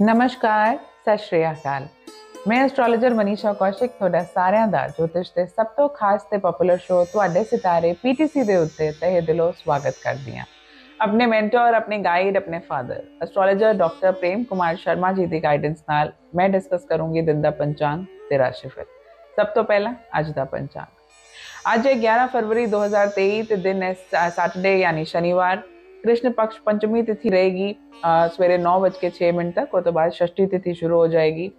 ਨਮਸਕਾਰ ਸਤਿ ਸ਼੍ਰੀ ਅਕਾਲ ਮੈਂ ਐਸਟ੍ਰੋਲੋਜਰ ਮਨੀਸ਼ਾ ਕੌਸ਼ਿਕ ਤੁਹਾਡਾ ਸਾਰਿਆਂ ਦਾ ਜੋਤਿਸ਼ ਦੇ ਸਭ ਤੋਂ ਖਾਸ ਤੇ ਪਪੂਲਰ ਸ਼ੋਅ ਤੁਹਾਡੇ ਸਿਤਾਰੇ ਪੀਟੀਸੀ ਦੇ ਉੱਤੇ ਤਹਿ ਦਿਲੋਂ ਸਵਾਗਤ ਕਰਦੀ ਹਾਂ ਆਪਣੇ ਮੈਂਟਰ ਆਪਣੇ ਗਾਈਡ ਆਪਣੇ father astrologer doctor Prem Kumar Sharma ji ਦੀ ਗਾਈਡੈਂਸ ਨਾਲ ਮੈਂ ਡਿਸਕਸ ਕਰੂੰਗੀ ਦਿਨ ਦਾ ਪੰਚਾਂਗ ਤੇ ਰਾਸ਼ੀਫਲ ਸਭ ਤੋਂ ਪਹਿਲਾਂ ਅੱਜ ਦਾ ਪੰਚਾਂਗ ਅੱਜ ਹੈ 11 ਫਰਵਰੀ 2023 ਤੇ ਦਿਨ ਹੈ ਸੈਟਰਡੇ ਯਾਨੀ ਸ਼ਨੀਵਾਰ कृष्ण पक्ष पंचमी तिथि रहेगी सवेरे नौ बज के छह मिनट तक और तो बाद षष्ठी तिथि शुरू हो जाएगी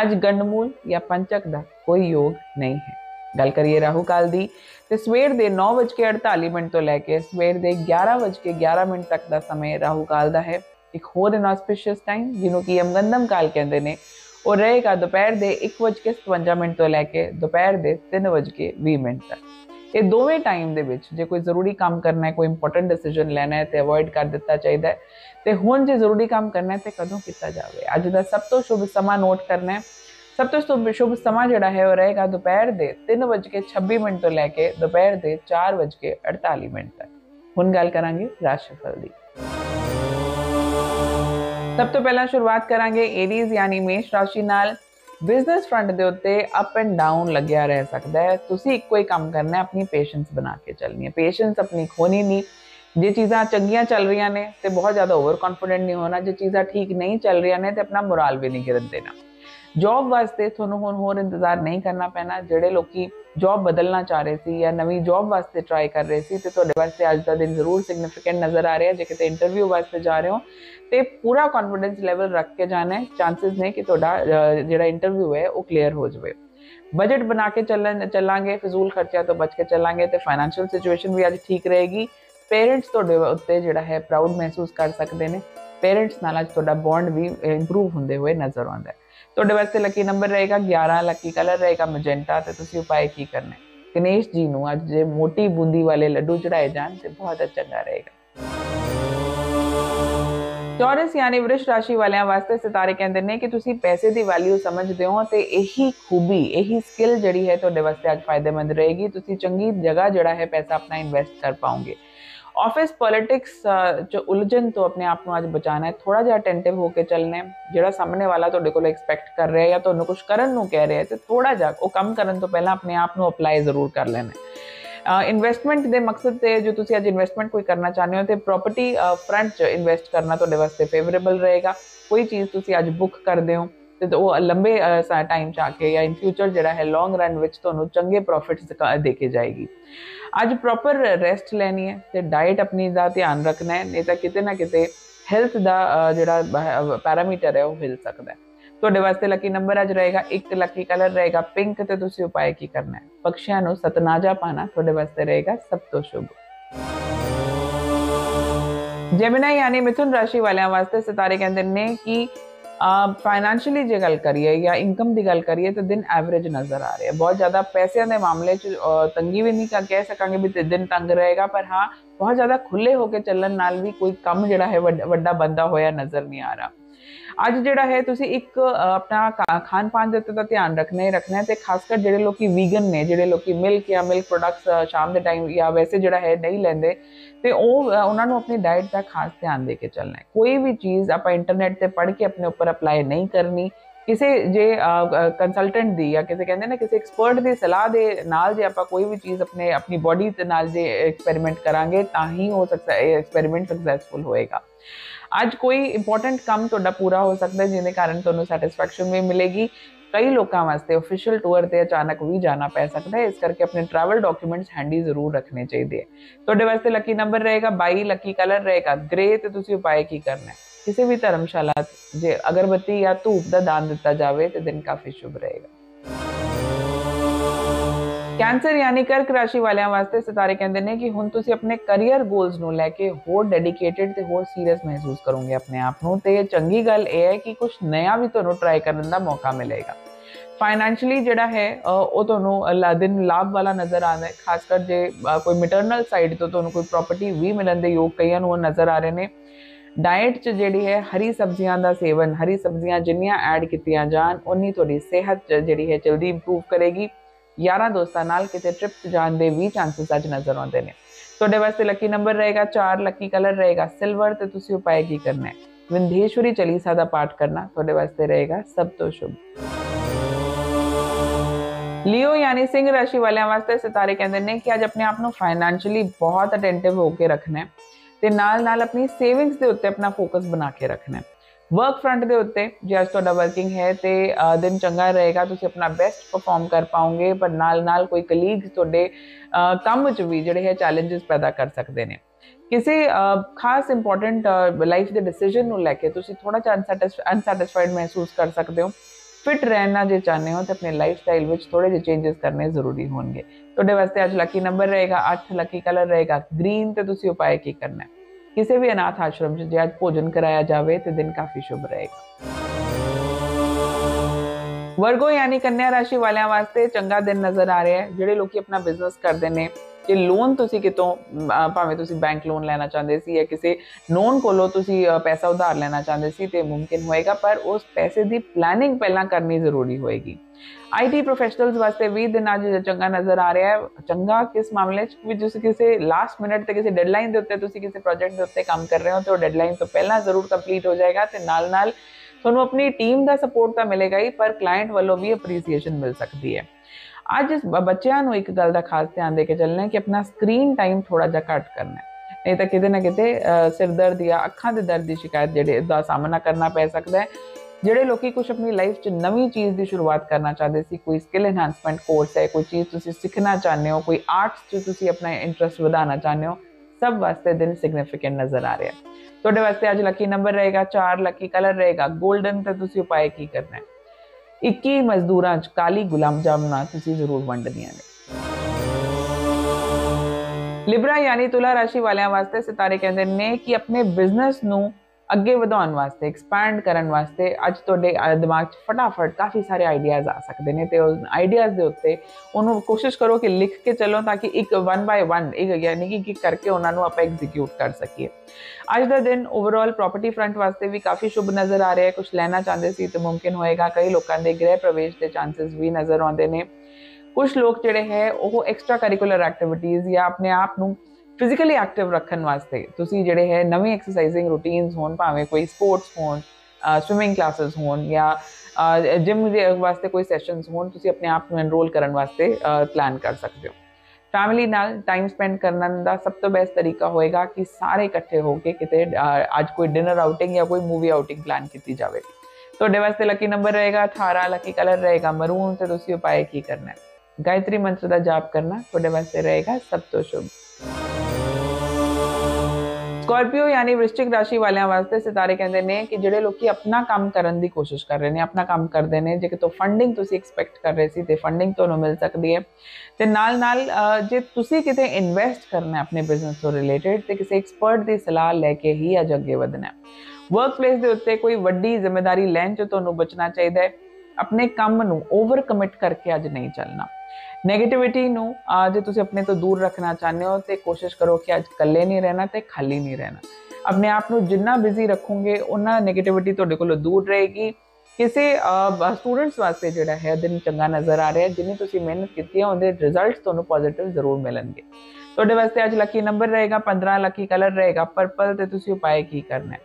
ਅੱਜ ਗੰਡਮੂਲ ਜਾਂ ਪੰਚਕ ਦਾ ਕੋਈ ਯੋਗ ਨਹੀਂ ਹੈ ਗੱਲ ਕਰੀਏ ਰਾਹੂ ਕਾਲ ਦੀ ਤੇ ਸਵੇਰ ਦੇ 9:48 ਮਿੰਟ ਤੋਂ ਲੈ ਕੇ ਸਵੇਰ ਦੇ 11:11 ਮਿੰਟ ਤੱਕ ਦਾ ਸਮੇਂ ਰਾਹੂ ਕਾਲ ਦਾ ਹੈ ਇੱਕ ਹੋਰ ਇਨਆਸਪੀਸ਼ੀਅਸ ਟਾਈਮ ਜਿਹਨੂੰ ਕਿ ਅਮਗੰਦਮ ਕਾਲ ਕਹਿੰਦੇ ਨੇ ਉਹ ਰਹੇਗਾ ਦੁਪਹਿਰ ਦੇ 1:57 ਮਿੰਟ ਤੋਂ ਲੈ ਕੇ ਦੁਪਹਿਰ ਦੇ 3:20 ਮਿੰਟ ਤੱਕ ਇਹ ਦੋਵੇਂ ਟਾਈਮ ਦੇ ਵਿੱਚ ਜੇ ਕੋਈ ਜ਼ਰੂਰੀ ਕੰਮ ਕਰਨਾ ਹੈ ਕੋਈ ਇੰਪੋਰਟੈਂਟ ਡਿਸੀਜਨ ਲੈਣਾ ਹੈ ਤੇ ਅਵੋਇਡ ਕਰ ਦਿੱਤਾ ਚਾਹੀਦਾ ਹੈ ਤੇ ਹੁਣ ਜੇ ਜ਼ਰੂਰੀ ਕੰਮ ਕਰਨਾ ਹੈ ਤੇ ਕਦੋਂ ਕੀਤਾ ਜਾਵੇ ਅੱਜ ਦਾ ਸਭ ਤੋਂ ਸ਼ੁਭ ਸਮਾਂ ਨੋਟ ਕਰਨਾ ਹੈ ਸਭ ਤੋਂ ਸ਼ੁਭ ਸਮਾਂ ਜਿਹੜਾ ਹੈ ਉਹ ਰਹੇਗਾ ਦੁਪਹਿਰ ਦੇ 3:26 ਮਿੰਟ ਤੋਂ ਲੈ ਕੇ ਦੁਪਹਿਰ ਦੇ 4:48 ਮਿੰਟ ਤੱਕ ਹੁਣ ਗੱਲ ਕਰਾਂਗੇ ਰਾਸ਼ੀਫਲ ਦੀ ਸਭ ਤੋਂ ਪਹਿਲਾਂ ਸ਼ੁਰੂਆਤ ਕਰਾਂਗੇ ਏਰੀਜ਼ ਯਾਨੀ ਮੇਸ਼ ਰਾਸ਼ੀ ਨਾਲ ਬਿਜ਼ਨਸ ਫਰੰਟ ਦੇ ਉੱਤੇ ਅਪ ਐਂਡ ਡਾਊਨ ਲੱਗਿਆ ਰਹਿ ਸਕਦਾ ਹੈ ਤੁਸੀਂ ਇੱਕੋ ਹੀ ਕੰਮ ਕਰਨਾ ਹੈ ਆਪਣੀ ਪੇਸ਼ੈਂਸ ਬਣਾ ਕੇ ਚੱਲਣੀ ਹੈ ਪੇਸ਼ੈਂਸ ਆਪਣੀ ਖੋਣੀ ਨਹੀਂ ਜੇ ਚੀਜ਼ਾਂ ਚੰਗੀਆਂ ਚੱਲ ਰਹੀਆਂ ਨੇ ਤੇ ਬਹੁਤ ਜ਼ਿਆਦਾ ਓਵਰ ਕੌਨਫੀਡੈਂਟ ਨਹੀਂ ਹੋਣਾ ਜੇ ਚੀਜ਼ਾਂ ਠੀਕ ਨਹੀਂ ਚੱਲ ਰਹੀਆਂ ਨੇ ਤੇ ਆਪਣਾ ਮੋਰਲ ਵੀ ਨਹੀਂ ਗਿਰਨ ਦੇਣਾ ਜੌਬ ਵਾਸਤੇ ਤੁਹਾਨੂੰ ਹੁਣ ਹੋਰ ਇੰਤਜ਼ਾਰ ਨਹੀਂ ਕਰਨਾ ਪੈਣਾ ਜਿਹੜੇ ਲੋਕੀ ਜੌਬ ਬਦਲਣਾ ਚਾਹ ਰਹੇ ਸੀ ਜਾਂ ਨਵੀਂ ਜੌਬ ਵਾਸਤੇ ਟਰਾਈ ਕਰ ਰਹੇ ਸੀ, ਤੇ ਤੁਹਾਡੇ ਵਾਸਤੇ ਅੱਜ ਦਾ ਦਿਨ ਜ਼ਰੂਰ ਸਿਗਨੀਫੀਕੈਂਟ ਨਜ਼ਰ ਆ ਰਿਹਾ, ਜੇ ਕਿਤੇ ਇੰਟਰਵਿਊ ਵਾਸਤੇ ਜਾ ਰਹੇ ਹੋ, ਤੇ ਪੂਰਾ ਕੌਨਫੀਡੈਂਸ ਲੈਵਲ ਰੱਖ ਕੇ ਜਾਣਾ ਹੈ। ਚਾਂਸਸ ਨੇ ਕਿ ਤੁਹਾਡਾ ਜਿਹੜਾ ਇੰਟਰਵਿਊ ਹੈ, ਉਹ ਕਲੀਅਰ ਹੋ ਜਾਵੇ। ਬਜਟ ਬਣਾ ਕੇ ਚੱਲਣ, ਚੱਲਾਂਗੇ, ਫਜ਼ੂਲ ਖਰਚਿਆਂ ਤੋਂ ਬਚ ਕੇ ਚੱਲਾਂਗੇ, ਤੇ ਫਾਈਨੈਂਸ਼ੀਅਲ ਸਿਚੁਏਸ਼ਨ ਵੀ ਅੱਜ ਠੀਕ ਰਹੇਗੀ। ਪੇਰੈਂਟਸ ਤੁਹਾਡੇ ਉੱਤੇ ਜਿਹੜਾ ਹੈ ਪ੍ਰਾਊਡ ਮਹਿਸੂਸ ਕਰ ਸਕਦੇ ਨੇ। ਪੇਰੈਂਟਸ ਨਾਲ ਅੱਜ ਤੁਹਾਡਾ ਬੌਂਡ ਵੀ ਇੰਪਰੂਵ ਹੁੰਦੇ ਹੋਏ ਨਜ਼ਰ ਆਉਂਦਾ ਹੈ ਤੁਹਾਡੇ ਵਾਸਤੇ ਲੱਕੀ ਨੰਬਰ ਰਹੇਗਾ 11 ਲੱਕੀ ਕਲਰ ਰਹੇਗਾ ਮੈਜੈਂਟਾ ਤੇ ਤੁਸੀਂ ਉਪਾਅ ਕੀ ਕਰਨਾ ਹੈ ਗਣੇਸ਼ ਜੀ ਨੂੰ ਅੱਜ ਜੇ ਮੋਟੀ ਬੂੰਦੀ ਵਾਲੇ ਲੱਡੂ ਚੜਾਏ ਜਾਣ ਤੇ ਬਹੁਤ ਚੰਗਾ ਰਹੇਗਾ ਟੌਰਸ ਯਾਨੀ ਵ੍ਰਿਸ਼ ਰਾਸ਼ੀ ਵਾਲਿਆਂ ਵਾਸਤੇ ਸਿਤਾਰੇ ਕਹਿੰਦੇ ਨੇ ਕਿ ਤੁਸੀਂ ਪੈਸੇ ਦੀ ਵੈਲਿਊ ਸਮਝਦੇ ਹੋ ਤੇ ਇਹੀ ਖੂਬੀ ਇਹੀ ਸਕਿੱਲ ਜਿਹੜੀ ਹੈ ਤੁਹਾਡੇ ਵਾਸਤੇ ਅੱਜ ਫਾਇਦੇਮੰਦ ਰਹੇਗੀ ਤੁਸੀਂ ਚੰਗੀ ਜਗ੍ਹਾ ਜਿਹੜਾ ਹੈ ਪੈਸਾ ਆਪਣਾ ਇਨਵੈਸਟ ਕਰ ਪਾਓਗੇ ਆਫਿਸ ਪੋਲਿਟਿਕਸ ਚ ਉਲਝਣ ਤੋਂ ਆਪਣੇ ਆਪ ਨੂੰ ਅੱਜ ਬਚਾਣਾ ਹੈ ਥੋੜਾ ਜਿਹਾ ਅਟੈਂਟਿਵ ਹੋ ਕੇ ਚੱਲਣਾ ਜਿਹੜਾ ਸਾਹਮਣੇ ਵਾਲਾ ਤੁਹਾਡੇ ਕੋਲ ਐਕਸਪੈਕਟ ਕਰ ਰਿਹਾ ਹੈ ਜਾਂ ਤੁਹਾਨੂੰ ਕੁਝ ਕਰਨ ਨੂੰ ਕਹਿ ਰਿਹਾ ਹੈ, ਤੇ ਥੋੜਾ ਜਿਹਾ ਉਹ ਕੰਮ ਕਰਨ ਤੋਂ ਪਹਿਲਾਂ ਆਪਣੇ ਆਪ ਨੂੰ ਅਪਲਾਈ ਜ਼ਰੂਰ ਕਰ ਲੈਣਾ ਇਨਵੈਸਟਮੈਂਟ ਦੇ ਮਕਸਦ ਤੇ ਜੋ ਤੁਸੀਂ ਅੱਜ ਇਨਵੈਸਟਮੈਂਟ ਕੋਈ ਕਰਨਾ ਚਾਹੁੰਦੇ ਹੋ, ਤੇ ਪ੍ਰਾਪਰਟੀ ਫਰੰਟ ਚ ਇਨਵੈਸਟ ਕਰਨਾ ਤੁਹਾਡੇ ਵਾਸਤੇ ਫੇਵਰੇਬਲ ਰਹੇਗਾ। ਕੋਈ ਚੀਜ਼ ਤੁਸੀਂ ਅੱਜ ਬੁੱਕ ਕਰਦੇ ਹੋ ਤੇ ਉਹ ਲੰਬੇ ਟਾਈਮ ਚ ਆ ਕੇ ਜਾਂ ਇਨ ਫਿਊਚਰ ਜਿਹੜਾ ਹੈ ਲੌਂਗ ਰਨ ਵਿੱਚ ਤੁਹਾਨੂੰ ਚੰਗੇ ਪ੍ਰੋਫਿਟਸ ਦੇ ਕੇ ਜਾਏਗੀ ਅੱਜ ਪ੍ਰੋਪਰ ਰੈਸਟ ਲੈਣੀ ਹੈ ਤੇ ਡਾਈਟ ਆਪਣੀ ਦਾ ਧਿਆਨ ਰੱਖਣਾ ਹੈ ਨਹੀਂ ਤਾਂ ਕਿਤੇ ਨਾ ਕਿਤੇ ਹੈਲਥ ਦਾ ਜਿਹੜਾ ਪੈਰਾਮੀਟਰ ਹੈ ਉਹ ਹਿਲ ਸਕਦਾ ਹੈ ਤੁਹਾਡੇ ਵਾਸਤੇ ਲੱਕੀ ਨੰਬਰ ਅੱਜ ਰਹੇਗਾ ਇੱਕ ਲੱਕੀ ਕਲਰ ਰਹੇਗਾ ਪਿੰਕ ਤੇ ਤੁਸੀਂ ਉਪਾਅ ਕੀ ਕਰਨਾ ਹੈ ਪਕਸ਼ੀਆਂ ਨੂੰ ਸਤਨਾਜਾ ਪਾਣਾ ਤੁਹਾਡੇ ਵਾਸਤੇ ਰਹੇਗਾ ਸਭ ਤੋਂ ਸ਼ੁਭ ਜੈਮਿਨਾ ਯਾਨੀ ਮਿਥੁਨ ਰਾਸ਼ੀ ਵਾਲਿਆਂ ਵਾਸਤੇ ਸਿਤਾਰੇ ਕਹਿੰਦੇ ਨੇ ਕਿ ਫਾਈਨੈਂਸ਼ੀਅਲੀ ਜੇ ਗੱਲ ਕਰੀਏ ਜਾਂ ਇਨਕਮ ਦੀ ਗੱਲ ਕਰੀਏ ਤਾਂ ਦਿਨ ਐਵਰੇਜ ਨਜ਼ਰ ਆ ਰਿਹਾ ਬਹੁਤ ਜ਼ਿਆਦਾ ਪੈਸਿਆਂ ਦੇ ਮਾਮਲੇ 'ਚ ਤੰਗੀ ਵੀ ਨਹੀਂ ਕਹਿ ਸਕਾਂਗੇ ਵੀ ਦਿਨ ਤੰਗ ਰਹੇਗਾ ਪਰ ਹਾਂ ਬਹੁਤ ਜ਼ਿਆਦਾ ਖੁੱਲੇ ਹੋ ਕੇ ਚੱਲਣ ਨਾਲ ਵੀ ਕੋਈ ਕੰਮ ਜਿਹੜਾ ਹੈ ਵੱਡਾ ਬੰਦਾ ਹੋਇਆ ਨਜ਼ਰ ਨਹੀਂ ਆ ਰਿਹਾ ਅੱਜ ਜਿਹੜਾ ਹੈ ਤੁਸੀਂ ਇੱਕ ਆਪਣਾ ਖਾਣ ਪਾਣ ਦੇ ਉੱਤੇ ਤਾਂ ਧਿਆਨ ਰੱਖਣਾ ਹੀ ਰੱਖਣਾ ਤੇ ਖਾਸ ਕਰ ਜਿਹੜੇ ਲੋਕੀ ਵੀਗਨ ਨੇ ਜਿਹੜੇ ਲੋਕੀ ਮਿਲਕ ਜਾਂ ਮਿਲਕ ਪ੍ਰੋਡਕਟਸ ਸ਼ਾਮ ਦੇ ਟਾਈਮ ਜਾਂ ਵੈਸੇ ਜਿਹੜਾ ਹੈ ਨਹੀਂ ਲੈਂਦੇ ਤੇ ਉਹ ਉਹਨਾਂ ਨੂੰ ਆਪਣੀ ਡਾਈਟ ਦਾ ਖਾਸ ਧਿਆਨ ਦੇ ਕੇ ਚੱਲਣਾ ਹੈ ਕੋਈ ਵੀ ਚੀਜ਼ ਆਪਾਂ ਇੰਟਰਨੈਟ ਤੇ ਪੜ੍ਹ ਕੇ ਆਪਣੇ ਉੱਪਰ ਅਪਲਾਈ ਨਹੀਂ ਕਰਨੀ ਕਿਸੇ ਜੇ ਕੰਸਲਟੈਂਟ ਦੀ ਜਾਂ ਕਿਸੇ ਕਹਿੰਦੇ ਨੇ ਕਿਸੇ ਐਕਸਪਰਟ ਦੀ ਸਲਾਹ ਦੇ ਨਾਲ ਜੇ ਆਪਾਂ ਕੋਈ ਵੀ ਚੀਜ਼ ਆਪਣੇ ਆਪਣੀ ਬਾਡੀ ਦੇ ਨਾਲ ਜੇ ਐਕਸਪੈਰੀਮੈਂਟ ਕਰਾਂਗੇ ਤਾਂ ਹੀ ਹੋ ਸਕਦਾ ਹੈ ਐਕਸਪੈਰੀਮੈਂਟ ਸਕਸੈਸਫੁਲ ਹੋਏਗਾ ਅੱਜ ਕੋਈ ਇੰਪੋਰਟੈਂਟ ਕੰਮ ਤੁਹਾਡਾ ਪੂਰਾ ਹੋ ਸਕਦਾ ਹੈ ਜਿਹਦੇ ਕਾਰਨ ਤੁਹਾਨੂੰ ਸੈਟੀਸਫੈਕਸ਼ਨ ਵੀ ਮਿਲੇਗੀ ਕਈ ਲੋਕਾਂ ਵਾਸਤੇ ਅਫੀਸ਼ੀਅਲ ਟੂਰ ਤੇ ਅਚਾਨਕ ਵੀ ਜਾਣਾ ਪੈ ਸਕਦਾ ਹੈ ਇਸ ਕਰਕੇ ਆਪਣੇ ਟਰੈਵਲ ਡਾਕੂਮੈਂਟਸ ਹੈਂਡੀ ਜ਼ਰੂਰ ਰੱਖਣੇ ਚਾਹੀਦੇ ਹੈ ਤੁਹਾਡੇ ਵਾਸਤੇ ਲੱਕੀ ਨੰਬਰ ਰਹੇਗਾ 22 ਲੱਕੀ ਕਲਰ ਰਹੇਗਾ ਗ੍ਰੇ ਤੇ ਤੁਸੀਂ ਉਪਾਅ ਕੀ ਕਰਨਾ ਹੈ ਕਿਸੇ ਵੀ ਧਰਮਸ਼ਾਲਾ ਜੇ ਅਗਰਬੱਤੀ ਜਾਂ ਧੂਪ ਦਾ ਦਾਨ ਦਿੱਤਾ ਜਾਵੇ ਤੇ ਦਿਨ ਕਾਫੀ ਸ਼ੁਭ ਰਹੇਗਾ ਕੈਂਸਰ ਯਾਨੀ ਕਰਕ ਰਾਸ਼ੀ ਵਾਲਿਆਂ ਵਾਸਤੇ ਸਿਤਾਰੇ ਕਹਿੰਦੇ ਨੇ ਕਿ ਹੁਣ ਤੁਸੀਂ ਆਪਣੇ ਕੈਰੀਅਰ ਗੋਲਸ ਨੂੰ ਲੈ ਕੇ ਹੋਰ ਡੈਡੀਕੇਟਿਡ ਤੇ ਹੋਰ ਸੀਰੀਅਸ ਮਹਿਸੂਸ ਕਰੋਗੇ ਆਪਣੇ ਆਪ ਨੂੰ ਤੇ ਚੰਗੀ ਗੱਲ ਇਹ ਹੈ ਕਿ ਕੁਝ ਨਵਾਂ ਵੀ ਤੁਹਾਨੂੰ ਟਰਾਈ ਕਰਨ ਦਾ ਮੌਕਾ ਮਿਲੇਗਾ ਫਾਈਨੈਂਸ਼ੀਅਲੀ ਜਿਹੜਾ ਹੈ ਉਹ ਤੁਹਾਨੂੰ ਦਿਨ ਲਾਭ ਵਾਲਾ ਨਜ਼ਰ ਆਉਂਦਾ ਹੈ ਖਾਸ ਕਰ ਜੇ ਕੋਈ ਮੈਟਰਨਲ ਸਾਈਡ ਤੋਂ ਤੁਹਾਨੂੰ ਕੋਈ ਪ੍ਰਾਪਰਟੀ ਵੀ ਮਿਲਣ ਦੇ ਯੋਗ ਕਈਆਂ ਨੂੰ ਨਜ਼ਰ ਆ ਰਹੇ ਨੇ ਡਾਈਟ 'ਚ ਜਿਹੜੀ ਹੈ ਹਰੀ ਸਬਜ਼ੀਆਂ ਦਾ ਸੇਵਨ ਹਰੀ ਸਬਜ਼ੀਆਂ ਜਿੰਨੀਆਂ ਐਡ ਕੀਤੀਆਂ ਜਾਣ ਉਨੀ ਤੁਹਾਡੀ ਸਿਹਤ ਜਿਹੜੀ ਹੈ ਜਲਦੀ ਇੰਪਰੂਵ ਕਰੇਗੀ ਯਾਰਾਂ ਦੋਸਤਾਂ ਨਾਲ ਕਿਤੇ ਟ੍ਰਿਪ ਤੇ ਜਾਣ ਦੇ ਵੀ ਚਾਂਸਸ ਅੱਜ ਨਜ਼ਰ ਆਉਂਦੇ ਨੇ ਤੁਹਾਡੇ ਵਾਸਤੇ ਲੱਕੀ ਨੰਬਰ ਰਹੇਗਾ 4 ਲੱਕੀ ਕਲਰ ਰਹੇਗਾ ਸਿਲਵਰ ਤੇ ਤੁਸੀਂ ਉਪਾਅ ਕੀ ਕਰਨਾ ਹੈ ਵਿੰਧੇਸ਼ਵਰੀ ਚਾਲੀਸਾ ਦਾ ਪਾਠ ਕਰਨਾ ਤੁਹਾਡੇ ਵਾਸਤੇ ਰਹੇਗਾ ਸਭ ਤੋਂ ਸ਼ੁਭ ਲਿਓ ਯਾਨੀ ਸਿੰਘ ਰਾਸ਼ੀ ਵਾਲਿਆਂ ਵਾਸਤੇ ਸਿਤਾਰੇ ਕਹਿੰਦੇ ਨੇ ਕਿ ਅੱਜ ਆਪਣੇ ਆਪ ਨੂੰ ਫਾਈਨੈਂਸ਼ੀਅਲੀ ਬਹੁਤ ਅਟੈਂਟਿਵ ਹੋ ਕੇ ਰੱਖਣਾ ਹੈ ਤੇ ਨਾਲ ਨਾਲ ਆਪਣੀ ਸੇਵਿੰਗਸ ਦੇ ਉੱਤੇ ਆਪਣਾ ਫੋਕਸ ਬਣਾ ਕੇ ਰੱਖਣਾ ਹੈ ਵਰਕ ਫਰੰਟ ਦੇ ਉੱਤੇ ਜੇ ਅੱਜ ਤੁਹਾਡਾ ਵਰਕਿੰਗ ਹੈ ਤੇ ਦਿਨ ਚੰਗਾ ਰਹੇਗਾ ਤੁਸੀਂ ਆਪਣਾ ਬੈਸਟ ਪਰਫਾਰਮ ਕਰ ਪਾਓਗੇ ਪਰ ਨਾਲ ਨਾਲ ਕੋਈ ਕਲੀਗਸ ਤੁਹਾਡੇ ਕੰਮ ਵਿੱਚ ਵੀ ਜਿਹੜੇ ਹੈ ਚੈਲੰਜਸ ਪੈਦਾ ਕਰ ਸਕਦੇ ਨੇ ਕਿਸੇ ਖਾਸ ਇੰਪੋਰਟੈਂਟ ਲਾਈਫ ਦੇ ਡਿਸੀਜਨ ਨੂੰ ਲੈ ਕੇ ਤੁਸੀਂ ਥੋੜਾ ਜਿਹਾ ਅਨਸੈਟੀਸਫਾਈਡ ਮਹਿਸੂਸ ਕਰ ਸਕਦੇ ਹੋ ਫਿਟ ਰਹਿਣਾ ਜੇ ਚਾਹਨੇ ਹੋ ਤਾਂ ਆਪਣੇ ਲਾਈਫ ਸਟਾਈਲ ਵਿੱਚ ਥੋੜੇ ਜਿਹੇ ਚੇਂਜਸ ਕਰਨੇ ਜ਼ਰੂਰੀ ਹੋਣਗੇ ਤੁਹਾਡੇ ਵਾਸਤੇ ਅੱਜ ਲੱਕੀ ਨੰਬਰ ਰਹੇਗਾ 8 ਲੱਕੀ ਕਲਰ ਰਹੇਗਾ ਗ੍ਰੀਨ ਤੇ ਤੁਸੀਂ ਉਪਾਅ ਕੀ ਕਰਨਾ ਹੈ किसी भी अनाथ आश्रम से जो भोजन कराया जाए तो दिन काफ़ी शुभ रहेगा। वर्गो यानी कन्या राशि वाले वास्ते चंगा दिन नज़र आ रहा है। जोड़े लोग अपना बिज़नेस करते हैं ਕਿ ਲੋਨ ਤੁਸੀਂ ਕਿਤੋਂ ਭਾਵੇਂ ਤੁਸੀਂ ਬੈਂਕ ਲੋਨ ਲੈਣਾ ਚਾਹੁੰਦੇ ਸੀ ਜਾਂ ਕਿਸੇ ਨੋਨ ਕੋਲੋਂ ਤੁਸੀਂ ਪੈਸਾ ਉਧਾਰ ਲੈਣਾ ਚਾਹੁੰਦੇ ਸੀ ਤੇ ਮੁਮਕਿਨ ਹੋਏਗਾ ਪਰ ਉਸ ਪੈਸੇ ਦੀ ਪਲੈਨਿੰਗ ਪਹਿਲਾਂ ਕਰਨੀ ਜ਼ਰੂਰੀ ਹੋਏਗੀ ਆਈਟੀ ਪ੍ਰੋਫੈਸ਼ਨਲਸ ਵਾਸਤੇ ਵੀ ਦਿਨ ਅੱਜ ਚੰਗਾ ਨਜ਼ਰ ਆ ਰਿਹਾ ਹੈ ਚੰਗਾ ਕਿਸ ਮਾਮਲੇ 'ਚ ਵੀ ਤੁਸੀਂ ਕਿਸੇ ਲਾਸਟ ਮਿੰਟ ਤੇ ਕਿਸੇ ਡੈਡਲਾਈਨ ਦੇ ਉੱਤੇ ਤੁਸੀਂ ਕਿਸੇ ਪ੍ਰੋਜੈਕਟ ਦੇ ਉੱਤੇ ਕੰਮ ਕਰ ਰਹੇ ਹੋ ਤੇ ਉਹ ਡੈਡਲਾਈਨ ਤੋਂ ਪਹਿਲਾਂ ਜ਼ਰੂਰ ਕੰਪਲੀਟ ਹੋ ਜਾਏਗਾ ਤੇ ਨਾਲ ਨਾਲ ਤੁਹਾਨੂੰ ਆਪਣੀ ਟੀਮ ਦਾ ਸਪੋਰਟ ਤਾਂ ਮਿਲੇਗਾ ਹੀ ਪਰ ਕਲਾਇੰਟ ਵੱਲੋਂ ਵੀ ਅਪਰੀਸੀਏਸ਼ਨ ਮਿਲ ਸਕਦੀ ਹੈ ਅੱਜ ਬੱਚਿਆਂ ਨੂੰ ਇੱਕ ਗੱਲ ਦਾ ਖਾਸ ਧਿਆਨ ਦੇ ਕੇ ਚੱਲਣਾ ਹੈ ਕਿ ਆਪਣਾ ਸਕਰੀਨ ਟਾਈਮ ਥੋੜਾ ਜਿਹਾ ਘੱਟ ਕਰਨਾ ਹੈ ਨਹੀਂ ਤਾਂ ਕਿਤੇ ਨਾ ਕਿਤੇ ਸਿਰ ਦਰਦ ਜਾਂ ਅੱਖਾਂ ਦੇ ਦਰਦ ਦੀ ਸ਼ਿਕਾਇਤ ਜਿਹੜੇ ਦਾ ਸਾਹਮਣਾ ਕਰਨਾ ਪੈ ਸਕਦਾ ਹੈ ਜਿਹੜੇ ਲੋਕੀ ਕੁਝ ਆਪਣੀ ਲਾਈਫ 'ਚ ਨਵੀਂ ਚੀਜ਼ ਦੀ ਸ਼ੁਰੂਆਤ ਕਰਨਾ ਚਾਹਦੇ ਸੀ ਕੋਈ ਸਕਿੱਲ ਐਨਹਾਂਸਮੈਂਟ ਕੋਰਸ ਹੈ ਕੋਈ ਚੀਜ਼ ਤੁਸੀਂ ਸਿੱਖਣਾ ਚਾਹੁੰਦੇ ਹੋ ਕੋਈ ਆਰਟਸ 'ਚ ਤੁਸੀਂ ਆਪਣਾ ਇੰਟਰਸਟ ਵਧਾਉਣਾ ਚਾਹੁੰਦੇ ਹੋ ਸਭ ਵਾਸਤੇ ਦਿਨ ਸਿਗਨੀਫੀਕੈਂਟ ਨਜ਼ਰ ਆ ਰਿਹਾ ਤੁਹਾਡੇ ਵਾਸਤੇ ਅੱਜ ਲੱਕੀ ਨੰਬਰ ਰਹੇਗਾ 4 ਲੱਕੀ ਕਲਰ ਰਹੇਗਾ 골ਡਨ ਤੇ ਤੁਸੀਂ ਉਪਾਏ ਕੀ ਕਰਨਾ ਹੈ 21 ਮਜ਼ਦੂਰਾਂ 'ਚ ਕਾਲੀ ਗੁਲਾਮ ਜਾਮਨਾ ਤੁਸੀਂ ਜ਼ਰੂਰ ਵੰਡਦੀਆਂ ਨੇ। ਲਿਬਰਾ ਯਾਨੀ ਤੁਲਾ ਰਾਸ਼ੀ ਵਾਲਿਆਂ ਵਾਸਤੇ ਸਿਤਾਰੇ ਕਹਿੰਦੇ ਨੇ ਕਿ ਆਪਣੇ ਬਿਜ਼ਨਸ ਨੂੰ ਅੱਗੇ ਵਧਾਉਣ ਵਾਸਤੇ ਐਕਸਪੈਂਡ ਕਰਨ ਵਾਸਤੇ ਅੱਜ ਤੁਹਾਡੇ ਦਿਮਾਗ 'ਚ ਫਟਾਫਟ ਕਾਫੀ ਸਾਰੇ ਆਈਡੀਆਜ਼ ਆ ਸਕਦੇ ਨੇ ਤੇ ਉਸ ਆਈਡੀਆਜ਼ ਦੇ ਉੱਤੇ ਉਹਨੂੰ ਕੋਸ਼ਿਸ਼ ਕਰੋ ਕਿ ਲਿਖ ਕੇ ਚੱਲੋ ਤਾਂ ਕਿ ਇੱਕ ਵਨ ਬਾਈ ਵਨ ਇੱਕ ਯਾਨੀ ਕਿ ਇੱਕ ਕਰਕੇ ਉਹਨਾਂ ਨੂੰ ਆਪਾਂ ਐਗਜ਼ੀਕਿਊਟ ਕਰ ਸਕੀਏ। ਅੱਜ ਦਾ ਦਿਨ ਓਵਰਆਲ ਪ੍ਰਾਪਰਟੀ ਫਰੰਟ ਵਾਸਤੇ ਵੀ ਕਾਫੀ ਸ਼ੁਭ ਨਜ਼ਰ ਆ ਰਿਹਾ ਹੈ। ਕੁਝ ਲੈਣਾ ਚਾਹੁੰਦੇ ਸੀ ਤੇ ਮੁਮਕਿਨ ਹੋਏਗਾ। ਕਈ ਲੋਕਾਂ ਦੇ ਗ੍ਰਹਿ ਪ੍ਰਵੇਸ਼ ਦੇ ਚਾਂਸਸ ਵੀ ਨਜ਼ਰ ਆਉਂਦੇ ਨੇ। ਕੁਝ ਲੋਕ ਜਿਹੜੇ ਹੈ, ਉਹ ਐਕਸਟਰਾ ਕਰਿਕੂਲਰ ਐਕਟੀਵਿਟੀਜ਼ ਜਾਂ ਆਪਣੇ ਆਪ ਨੂੰ ਫਿਜ਼ੀਕਲੀ ਐਕਟਿਵ ਰੱਖਣ ਵਾਸਤੇ ਤੁਸੀਂ ਜਿਹੜੇ ਹੈ ਨਵੀਂ ਐਕਸਰਸਾਈਜ਼ਿੰਗ ਰੂਟੀਨਸ ਹੋਣ ਭਾਵੇਂ ਕੋਈ ਸਪੋਰਟਸ ਹੋਣ ਸਵਿਮਿੰਗ ਕਲਾसेस ਹੋਣ ਜਾਂ ਜਿਮ ਦੇ ਵਾਸਤੇ ਕੋਈ ਸੈਸ਼ਨਸ ਹੋਣ ਤੁਸੀਂ ਆਪਣੇ ਆਪ ਨੂੰ ਐਨਰੋਲ ਕਰਨ ਵਾਸਤੇ ਪਲਾਨ ਕਰ ਸਕਦੇ ਹੋ ਫੈਮਿਲੀ ਨਾਲ ਟਾਈਮ ਸਪੈਂਡ ਕਰਨ ਦਾ ਸਭ ਤੋਂ ਬੈਸਟ ਤਰੀਕਾ ਹੋਏਗਾ ਕਿ ਸਾਰੇ ਇਕੱਠੇ ਹੋ ਕੇ ਕਿਤੇ ਅੱਜ ਕੋਈ ਡਿਨਰ ਆਊਟਿੰਗ ਜਾਂ ਕੋਈ ਮੂਵੀ ਆਊਟਿੰਗ ਪਲਾਨ ਕੀਤੀ ਜਾਵੇ ਤੁਹਾਡੇ ਵਾਸਤੇ ਲੱਕੀ ਨੰਬਰ ਰਹੇਗਾ 18 ਲੱਕੀ ਕਲਰ ਰਹੇਗਾ ਮਰੂਨ ਤੇ ਤੁਸੀਂ ਉਪਾਏ ਕੀ ਕਰਨਾ ਹੈ ਗਾਇਤਰੀ ਮੰਤਰ ਦਾ ਜਾਪ ਕਰਨਾ ਤੁਹਾਡੇ ਵਾਸਤੇ ਰਹੇਗਾ ਸਭ ਤੋਂ ਸ਼ੁਭ ਸਕੋਰਪੀਓ ਯਾਨੀ ਵ੍ਰਿਸ਼ਚਿਕ ਰਾਸ਼ੀ ਵਾਲਿਆਂ ਵਾਸਤੇ ਸਿਤਾਰੇ ਕਹਿੰਦੇ ਨੇ ਕਿ ਜਿਹੜੇ ਲੋਕੀ ਆਪਣਾ ਕੰਮ ਕਰਨ ਦੀ ਕੋਸ਼ਿਸ਼ ਕਰ ਰਹੇ ਨੇ, ਆਪਣਾ ਕੰਮ ਕਰਦੇ ਨੇ, ਜੇ ਕਿਤੋਂ ਫੰਡਿੰਗ ਤੁਸੀਂ ਐਕਸਪੈਕਟ ਕਰ ਰਹੇ ਸੀ ਤੇ ਫੰਡਿੰਗ ਤੁਹਾਨੂੰ ਮਿਲ ਸਕਦੀ ਹੈ। ਤੇ ਨਾਲ ਨਾਲ ਜੇ ਤੁਸੀਂ ਕਿਤੇ ਇਨਵੈਸਟ ਕਰਨਾ ਆਪਣੇ ਬਿਜ਼ਨਸ ਤੋਂ ਰਿਲੇਟਡ ਤੇ ਕਿਸੇ ਐਕਸਪਰਟ ਦੀ ਸਲਾਹ ਲੈ ਕੇ ਹੀ ਅਜ ਅੱਗੇ ਵਧਣਾ ਵਰਕ ਪਲੇਸ ਦੇ ਉੱਤੇ ਕੋਈ ਵੱਡੀ ਜ਼ਿੰਮੇਵਾਰੀ ਲੈਣ ਤੋਂ ਤੁਹਾਨੂੰ ਬਚਣਾ ਚਾਹੀਦਾ ਹੈ। ਆਪਣੇ ਕੰਮ ਨੂੰ ਓਵਰ ਕਮਿਟ ਕਰਕੇ ਅੱਜ ਨਹੀਂ ਚੱਲਣਾ। ਨੈਗੇਟਿਵਿਟੀ ਨੂੰ ਜੇ ਤੁਸੀਂ ਆਪਣੇ ਤੋਂ ਦੂਰ ਰੱਖਣਾ ਚਾਹੁੰਦੇ ਹੋ ਤੇ ਕੋਸ਼ਿਸ਼ ਕਰੋ ਕਿ ਅੱਜ ਇਕੱਲੇ ਨਹੀਂ ਰਹਿਣਾ ਤੇ ਖਾਲੀ ਨਹੀਂ ਰਹਿਣਾ। ਆਪਣੇ ਆਪ ਨੂੰ ਜਿੰਨਾ ਬਿਜ਼ੀ ਰੱਖੋਗੇ ਉਹਨਾਂ ਨੈਗੇਟਿਵਿਟੀ ਤੁਹਾਡੇ ਕੋਲੋਂ ਦੂਰ ਰਹੇਗੀ। ਕਿਸੇ ਸਟੂਡੈਂਟਸ ਵਾਸਤੇ ਜਿਹੜਾ ਹੈ, ਦਿਨ ਚੰਗਾ ਨਜ਼ਰ ਆ ਰਿਹਾ, ਜਿੰਨੀ ਤੁਸੀਂ ਮਿਹਨਤ ਕੀਤੀ ਹੈ, ਉਹਦੇ ਰਿਜ਼ਲਟਸ ਤੁਹਾਨੂੰ ਪੋਜ਼ਿਟਿਵ ਜ਼ਰੂਰ ਮਿਲਣਗੇ। ਤੁਹਾਡੇ ਵਾਸਤੇ ਅੱਜ ਲੱਕੀ ਨੰਬਰ ਰਹੇਗਾ 15 ਲੱਕੀ ਕਲਰ ਰਹੇਗਾ ਪਰਪਲ ਤੇ ਤੁਸੀਂ ਉਪਾਅ ਕੀ ਕਰਨਾ ਹੈ?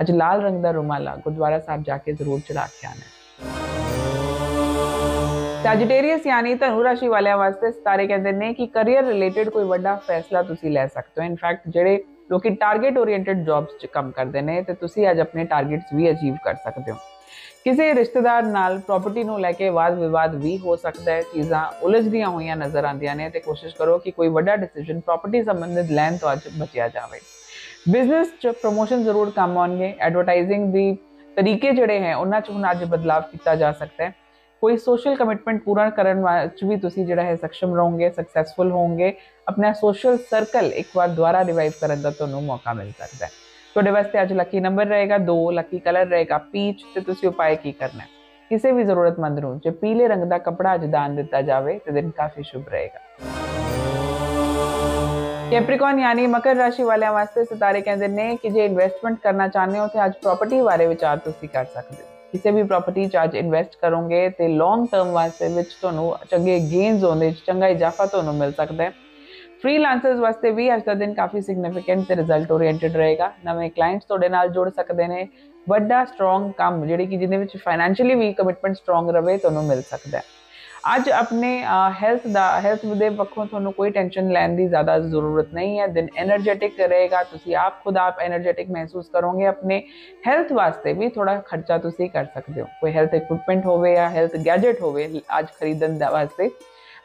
ਅੱਜ ਲਾਲ ਰੰਗ ਦਾ ਰੁਮਾਲਾ ਗੁਰਦੁਆਰਾ ਸਾਹਿਬ ਜਾ ਕੇ ਜ਼ਰੂਰ ਚੜਾ ਕੇ ਆਣਾ ਹੈ। ਸੈਜੀਟੇਰੀਅਸ ਯਾਨੀ ਧਨੂ ਰਾਸ਼ੀ ਵਾਲਿਆਂ ਵਾਸਤੇ ਸਤਾਰੇ ਕਹਿੰਦੇ ਨੇ ਕਿ ਕੈਰੀਅਰ ਰਿਲੇਟਡ ਕੋਈ ਵੱਡਾ ਫੈਸਲਾ ਤੁਸੀਂ ਲੈ ਸਕਦੇ ਹੋ ਇਨਫੈਕਟ ਜਿਹੜੇ ਲੋਕੀ ਟਾਰਗੇਟ ਓਰੀਐਂਟਡ ਜੌਬਸ 'ਚ ਕੰਮ ਕਰਦੇ ਨੇ ਤੇ ਤੁਸੀਂ ਅੱਜ ਆਪਣੇ ਟਾਰਗੇਟਸ ਵੀ ਅਚੀਵ ਕਰ ਸਕਦੇ ਹੋ ਕਿਸੇ ਰਿਸ਼ਤੇਦਾਰ ਨਾਲ ਪ੍ਰਾਪਰਟੀ ਨੂੰ ਲੈ ਕੇ ਵਾਦ ਵਿਵਾਦ ਵੀ ਹੋ ਸਕਦਾ ਹੈ ਚੀਜ਼ਾਂ ਉਲਝਦੀਆਂ ਹੋਈਆਂ ਨਜ਼ਰ ਆਉਂਦੀਆਂ ਨੇ ਤੇ ਕੋਸ਼ਿਸ਼ ਕਰੋ ਕਿ ਕੋਈ ਵੱਡਾ ਡਿਸੀਜਨ ਪ੍ਰਾਪਰਟੀ ਸੰਬੰਧਿਤ ਲੈਣ ਤੋਂ ਅੱਜ ਬਚਿਆ ਜਾਵੇ ਬਿਜ਼ਨਸ 'ਚ ਪ੍ਰੋਮੋਸ਼ਨ ਜ਼ਰੂਰ ਕੰਮ ਆਉਣਗੇ ਐਡਵਰਟਾਈਜ਼ਿੰਗ ਦੀ ਤਰੀਕੇ ਜਿਹੜੇ ਹੈ ਉਹਨਾਂ 'ਚ ਹੁਣ ਅੱਜ ਬਦਲਾਅ ਕੀਤਾ ਜਾ ਸਕਦਾ ਹੈ ਕੋਈ ਸੋਸ਼ਲ ਕਮਿਟਮੈਂਟ ਪੂਰਾ ਕਰਨ ਵਿੱਚ ਵੀ ਤੁਸੀਂ ਜਿਹੜਾ ਹੈ ਸક્ષਮ ਰਹੋਗੇ ਸਕਸੈਸਫੁਲ ਹੋਵੋਗੇ, ਆਪਣਾ ਸੋਸ਼ਲ ਸਰਕਲ ਇੱਕ ਵਾਰ ਦੁਬਾਰਾ ਰਿਵਾਈਵ ਕਰਨ ਦਾ ਤੁਹਾਨੂੰ ਮੌਕਾ ਮਿਲ ਸਕਦਾ ਹੈ। ਤੁਹਾਡੇ ਵਾਸਤੇ ਅੱਜ ਲੱਕੀ ਨੰਬਰ ਰਹੇਗਾ 2 ਲੱਕੀ ਕਲਰ ਰਹੇਗਾ ਪੀਚ ਤੇ ਤੁਸੀਂ ਉਪਾਅ ਕੀ ਕਰਨਾ ਹੈ? ਕਿਸੇ ਵੀ ਜ਼ਰੂਰਤਮੰਦ ਨੂੰ, ਜੇ ਪੀਲੇ ਰੰਗ ਦਾ ਕਪੜਾ ਅੱਜ ਦਾਨ ਦਿੱਤਾ ਜਾਵੇ, ਤੇ ਦਿਨ ਕਾਫੀ ਸ਼ੁਭ ਰਹੇਗਾ। ਕੈਪਰੀਕਨ ਯਾਨੀ ਮਕਰ ਰਾਸ਼ੀ ਵਾਲਿਆਂ ਵਾਸਤੇ ਸਿਤਾਰੇ ਕਹਿੰਦੇ ਨੇ ਕਿ ਜੇ ਇਨਵੈਸਟਮੈਂਟ ਕਰਨਾ ਚਾਹੁੰਦੇ ਹੋ, ਤੇ ਅੱਜ ਪ੍ਰਾਪਰਟੀ ਬਾਰੇ ਵਿਚਾਰ ਤੁਸੀਂ ਕਰ ਸਕਦੇ ਹੋ। ਕਿਸੇ ਵੀ ਪ੍ਰਾਪਰਟੀ ਚ ਅੱਜ ਇਨਵੈਸਟ ਕਰੋਗੇ ਤੇ ਲੌਂਗ ਟਰਮ ਵਾਸਤੇ ਵਿੱਚ ਤੁਹਾਨੂੰ ਚੰਗੇ ਗੇਨਸ ਹੋਣੇ ਚੰਗਾ ਇਜ਼ਾਫਾ ਤੁਹਾਨੂੰ ਮਿਲ ਸਕਦਾ ਹੈ। ਫ੍ਰੀਲਾਂਸਰਸ ਵਾਸਤੇ ਵੀ ਅੱਜ ਦਾ ਦਿਨ ਕਾਫੀ ਸਿਗਨੀਫੀਕੈਂਟ ਤੇ ਰਿਜ਼ਲਟ ਓਰੀਐਂਟਡ ਰਹੇਗਾ। ਨਵੇਂ ਕਲਾਇੰਟਸ ਤੁਹਾਡੇ ਨਾਲ ਜੁੜ ਸਕਦੇ ਨੇ। ਵੱਡਾ ਸਟਰੋਂਗ ਕੰਮ, ਜਿਹੜੇ ਕਿ ਜਿਹਦੇ ਵਿੱਚ ਫਾਈਨੈਂਸ਼ੀਅਲੀ ਵੀ ਕਮਿਟਮੈਂਟ ਸਟਰੋਂਗ ਰਵੇ ਤੁਹਾਨੂੰ ਮਿਲ ਸਕਦਾ ਹੈ। अज अपने हेल्थ द हेल्थ के पक्षों थो कोई टेंशन लैन की ज़्यादा ज़रूरत नहीं है। दिन एनर्जेटिक रहेगा तुम आप खुद आप एनर्जेटिक महसूस करोगे। अपने हेल्थ वास्ते भी थोड़ा खर्चा तुम कर सकते हो। कोई हेल्थ इक्विपमेंट हो हेल्थ गैजेट हो अज खरीद वास्ते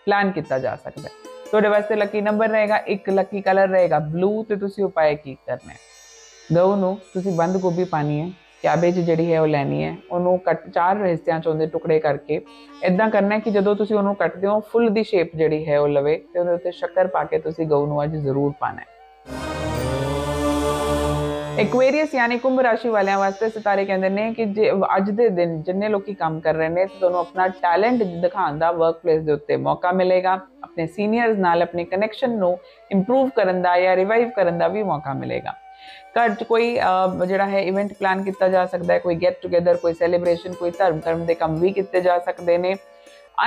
प्लान किया जा सकता है। तो वास्ते लकी नंबर रहेगा, एक लकी कलर रहेगा ब्लू तो उपाय की करना है। गऊ नी बंद गोभी पानी है। ਕੈਬੇਜ ਜਿਹੜੀ ਹੈ ਉਹ ਲੈਣੀ ਹੈ, ਉਹਨੂੰ ਕੱਟ, ਚਾਰ ਹਿੱਸਿਆਂ ਚ ਉਹਦੇ ਟੁਕੜੇ ਕਰਕੇ ਇਦਾਂ ਕਰਨਾ ਕਿ ਜਦੋਂ ਤੁਸੀਂ ਉਹਨੂੰ ਕੱਟਦੇ ਹੋ, ਫੁੱਲ ਦੀ ਸ਼ੇਪ ਜਿਹੜੀ ਹੈ ਉਹ ਲਵੇ ਤੇ ਉਹਦੇ ਉੱਤੇ ਸ਼ੱਕਰ ਪਾ ਕੇ ਤੁਸੀਂ ਗਊ ਨੂੰ ਅੱਜ ਜ਼ਰੂਰ ਪਾਣਾ ਹੈ। ਐਕੁਏਰੀਅਸ ਯਾਨੀ ਕੁੰਭ ਰਾਸ਼ੀ ਵਾਲਿਆਂ ਵਾਸਤੇ ਸਿਤਾਰੇ ਕਹਿੰਦੇ ਨੇ ਕਿ ਜੇ, ਅੱਜ ਦੇ ਦਿਨ ਜਿੰਨੇ ਲੋਕੀ ਕੰਮ ਕਰ ਰਹੇ ਨੇ ਤੁਹਾਨੂੰ ਆਪਣਾ ਟੈਲੈਂਟ ਦਿਖਾਉਣ ਦਾ ਵਰਕਪਲੇਸ ਦੇ ਉੱਤੇ ਮੌਕਾ ਮਿਲੇਗਾ। ਆਪਣੇ ਸੀਨੀਅਰਸ ਨਾਲ, ਆਪਣੇ ਕਨੈਕਸ਼ਨ ਨੂੰ ਇੰਪਰੂਵ ਕਰਨ ਦਾ ਜਾਂ ਰਿਵਾਈਵ ਕਰਨ ਦਾ ਵੀ ਮੌਕਾ ਮਿਲੇਗਾ। ਘਰ 'ਚ ਕੋਈ ਜਿਹੜਾ ਹੈ ਇਵੈਂਟ ਪਲਾਨ ਕੀਤਾ ਜਾ ਸਕਦਾ ਹੈ, ਕੋਈ ਗੈਟ ਟੂਗੇਦਰ ਕੋਈ ਸੈਲੀਬ੍ਰੇਸ਼ਨ ਕੋਈ ਧਰਮ ਧਰਮ ਦੇ ਕੰਮ ਵੀ ਕੀਤੇ ਜਾ ਸਕਦੇ ਨੇ।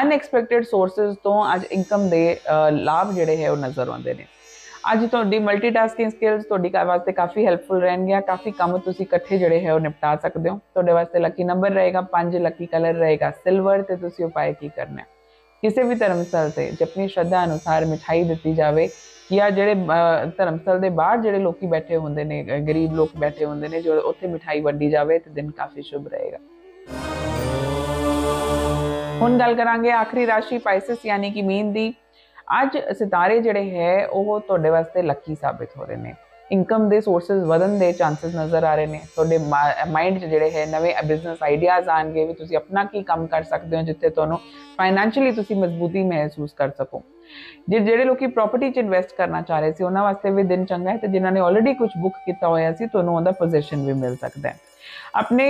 ਅਨਐਕਸਪੈਕਟਿਡ ਸੋਰਸਸ ਤੋਂ ਅੱਜ ਇਨਕਮ ਦੇ ਲਾਭ ਜਿਹੜੇ ਹੈ ਉਹ ਨਜ਼ਰ ਆਉਂਦੇ ਨੇ। ਅੱਜ ਤੁਹਾਡੀ ਮਲਟੀਟਾਸਕਿੰਗ ਸਕਿੱਲਸ ਤੁਹਾਡੀ ਵਾਸਤੇ ਕਾਫੀ ਹੈਲਪਫੁਲ ਰਹਿਣਗੀਆਂ, ਕਾਫੀ ਕੰਮ ਤੁਸੀਂ ਇਕੱਠੇ ਜਿਹੜੇ ਹੈ ਉਹ ਨਿਪਟਾ ਸਕਦੇ ਹੋ। ਤੁਹਾਡੇ ਵਾਸਤੇ ਲੱਕੀ ਨੰਬਰ ਰਹੇਗਾ 5 ਲੱਕੀ ਕਲਰ ਰਹੇਗਾ ਸਿਲਵਰ ਤੇ ਤੁਸੀਂ ਉਪਾਅ ਕੀ ਕਰਨਾ ਹੈ। ਕਿਸੇ ਵੀ ਧਰਮਸਥਲ ਤੇ ਜਿਪਨੀ ਸ਼ਰਧਾ ਅਨੁਸਾਰ ਮਿਠਾਈ ਦਿੱਤੀ ਜਾਵੇ ਜਾਂ ਜਿਹੜੇ ਧਰਮਸਥਲ ਦੇ ਬਾਹਰ ਜਿਹੜੇ ਲੋਕੀ ਬੈਠੇ ਹੁੰਦੇ ਨੇ ਗਰੀਬ ਲੋਕ ਬੈਠੇ ਹੁੰਦੇ ਨੇ ਜੋ ਉੱਥੇ ਮਿਠਾਈ ਵੰਡੀ ਜਾਵੇ ਤੇ ਦਿਨ ਕਾਫੀ ਸ਼ੁਭ ਰਹੇਗਾ ਹੁਣ ਗੱਲ ਕਰਾਂਗੇ ਆਖਰੀ ਰਾਸ਼ੀ ਪਾਈਸਸ ਯਾਨੀ ਕਿ ਮੀਨ ਦੀ ਅੱਜ ਸਿਤਾਰੇ ਜਿਹੜੇ ਹੈ ਉਹ ਤੁਹਾਡੇ ਵਾਸਤੇ ਲੱਕੀ ਸਾਬਿਤ ਹੋ ਰਹੇ ਨੇ ਇਨਕਮ ਦੇ ਸੋਰਸਸ ਵਧਣ ਦੇ ਚਾਂਸਸ ਨਜ਼ਰ ਆ ਰਹੇ ਨੇ ਤੁਹਾਡੇ ਮਾਈਂਡ 'ਚ ਜਿਹੜੇ ਹੈ ਨਵੇਂ ਬਿਜ਼ਨਸ ਆਈਡੀਆਜ਼ ਆਣਗੇ ਵੀ ਤੁਸੀਂ ਆਪਣਾ ਕੀ ਕੰਮ ਕਰ ਸਕਦੇ ਹੋ ਜਿੱਥੇ ਤੁਹਾਨੂੰ ਫਾਈਨੈਂਸ਼ੀਅਲੀ ਤੁਸੀਂ ਮਜ਼ਬੂਤੀ ਮਹਿਸੂਸ ਕਰ ਸਕੋ ਜੇ ਜਿਹੜੇ ਲੋਕੀ ਪ੍ਰਾਪਰਟੀ 'ਚ ਇਨਵੈਸਟ ਕਰਨਾ ਚਾਹ ਰਹੇ ਸੀ ਉਹਨਾਂ ਵਾਸਤੇ ਵੀ ਦਿਨ ਚੰਗਾ ਹੈ ਤੇ ਜਿਨ੍ਹਾਂ ਨੇ ਆਲਰੇਡੀ ਕੁਝ ਬੁੱਕ ਕੀਤਾ ਹੋਇਆ ਸੀ ਤੁਹਾਨੂੰ ਉਹਦਾ ਪੋਜੀਸ਼ਨ ਵੀ ਮਿਲ ਸਕਦਾ ਹੈ ਆਪਣੇ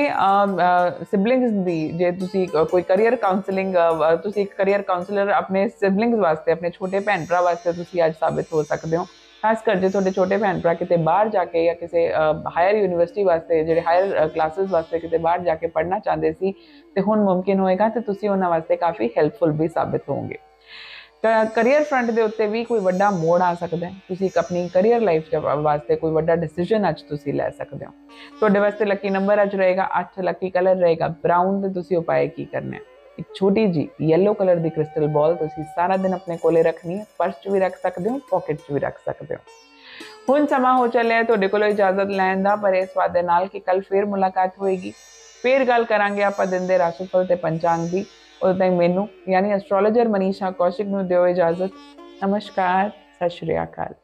ਸਿਬਲਿੰਗਸ ਦੀ ਜੇ ਤੁਸੀਂ ਕੋਈ ਕੈਰੀਅਰ ਕਾਉਂਸਲਿੰਗ ਤੁਸੀਂ ਇੱਕ ਕੈਰੀਅਰ ਕਾਉਂਸਲਰ ਆਪਣੇ ਸਿਬਲਿੰਗਸ ਵਾਸਤੇ ਆਪਣੇ ਛੋਟੇ ਭੈਣ ਭਰਾ ਵਾਸਤੇ ਤੁਸੀਂ ਅੱਜ ਸਾਬਿਤ ਹੋ ਸਕਦੇ ਹੋ ਖਾਸ ਕਰ ਜੇ ਤੁਹਾਡੇ ਛੋਟੇ ਭੈਣ ਭਰਾ ਕਿਤੇ ਬਾਹਰ ਜਾ ਕੇ ਜਾਂ ਕਿਸੇ ਹਾਇਰ ਯੂਨੀਵਰਸਿਟੀ ਵਾਸਤੇ, ਜਿਹੜੇ ਹਾਇਰ ਕਲਾਸਿਸ ਵਾਸਤੇ ਕਿਤੇ ਬਾਹਰ ਜਾ ਕੇ ਪੜ੍ਹਨਾ ਚਾਹੁੰਦੇ ਸੀ, ਤੇ ਹੁਣ ਮੁਮਕਿਨ ਹੋਏਗਾ ਤੇ ਤੁਸੀਂ ਉਹਨਾਂ ਵਾਸਤੇ ਕਾਫੀ ਹੈਲਪਫੁਲ ਵੀ ਸਾਬਿਤ ਹੋਵੋਗੇ। ਕਰੀਅਰ ਫਰੰਟ ਦੇ ਉੱਤੇ ਵੀ ਕੋਈ ਵੱਡਾ ਮੋੜ ਆ ਸਕਦਾ ਹੈ। ਤੁਸੀਂ ਆਪਣੀ ਕਰੀਅਰ ਲਾਈਫ ਦੇ ਵਾਸਤੇ ਕੋਈ ਵੱਡਾ ਡਿਸੀਜਨ ਅੱਜ ਤੁਸੀਂ ਲੈ ਸਕਦੇ ਹੋ। ਤੁਹਾਡੇ ਵਾਸਤੇ ਲੱਕੀ ਨੰਬਰ ਅੱਜ ਰਹੇਗਾ 8 ਲੱਕੀ ਕਲਰ ਰਹੇਗਾ। ਬ੍ਰਾਊਨ ਤੇ ਤੁਸੀਂ ਉਪਾਅ ਕੀ ਕਰਨਾ ਹੈ। ਇੱਕ ਛੋਟੀ ਜੀ ਯੈਲੋ ਕਲਰ ਦੀ ਕ੍ਰਿਸਟਲ ਬਾਲ ਤੁਸੀਂ ਸਾਰਾ ਦਿਨ ਆਪਣੇ ਕੋਲੇ ਰੱਖਣੀ ਹੈ ਪਰਸ 'ਚ ਵੀ ਰੱਖ ਸਕਦੇ ਹੋ ਪਾਕਟ 'ਚ ਵੀ ਰੱਖ ਸਕਦੇ ਹੋ। ਹੁਣ ਸਮਾਂ ਹੋ ਚੱਲਿਆ ਤੁਹਾਡੇ ਕੋਲੋਂ ਇਜਾਜ਼ਤ ਲੈਣ ਦਾ, ਪਰ ਇਸ ਵਾਅਦੇ ਨਾਲ ਕਿ ਕੱਲ ਫੇਰ ਮੁਲਾਕਾਤ ਹੋਏਗੀ। ਫੇਰ ਗੱਲ ਕਰਾਂਗੇ ਆਪਾਂ ਦਿਨ ਦੇ ਰਾਸ਼ੀਫਲ ਤੇ ਪੰਚਾਂਗ ਦੀ। ਉਦੋਂ ਤੱਕ ਮੈਨੂੰ, ਯਾਨੀ ਐਸਟ੍ਰੋਲੋਜਰ ਮਨੀਸ਼ਾ ਕੌਸ਼ਿਕ ਨੂੰ ਦਿਓ ਇਜਾਜ਼ਤ। ਨਮਸਕਾਰ, ਸਤਿ ਸ਼੍ਰੀ ਅਕਾਲ।